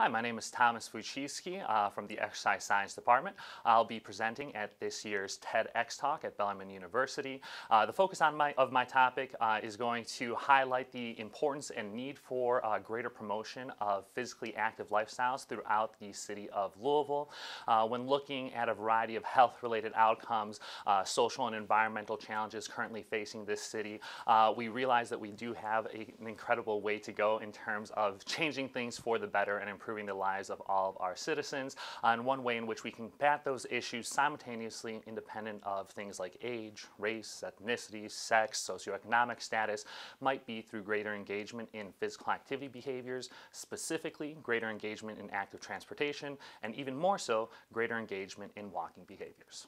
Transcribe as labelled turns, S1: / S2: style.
S1: Hi, my name is Thomas Wojcicki uh, from the Exercise Science Department. I'll be presenting at this year's TEDx Talk at Bellarmine University. Uh, the focus on my, of my topic uh, is going to highlight the importance and need for uh, greater promotion of physically active lifestyles throughout the city of Louisville. Uh, when looking at a variety of health-related outcomes, uh, social and environmental challenges currently facing this city, we realize that we do have a, an incredible way to go in terms of changing things for the better and improving improving the lives of all of our citizens. Uh, and one way in which we can combat those issues simultaneously independent of things like age, race, ethnicity, sex, socioeconomic status might be through greater engagement in physical activity behaviors, specifically greater engagement in active transportation, and even more so, greater engagement in walking behaviors.